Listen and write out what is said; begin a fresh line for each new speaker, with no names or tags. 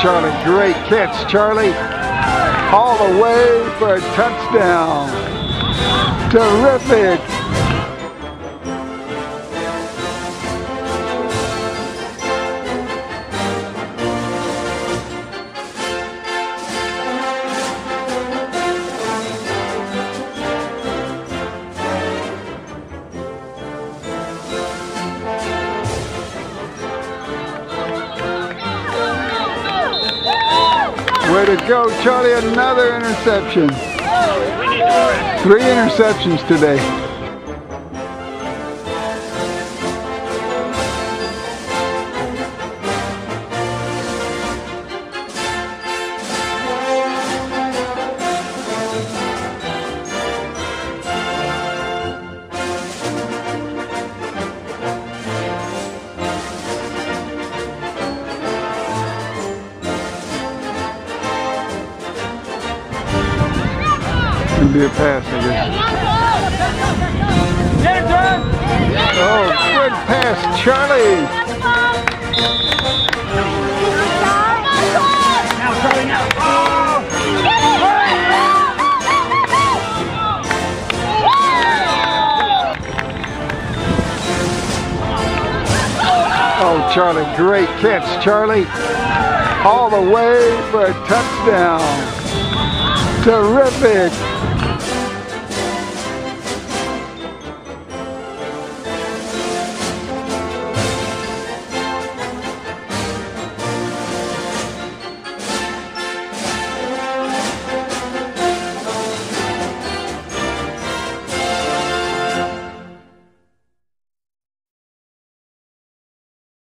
Charlie. Great catch, Charlie. All the way for a touchdown. Terrific. Way to go, Charlie. Another interception. Three interceptions today. It'll be a pass, I guess. Oh, good pass, Charlie.
Now, Charlie, now. Oh!
Oh, Charlie, great catch, Charlie. All the way for a touchdown. Terrific!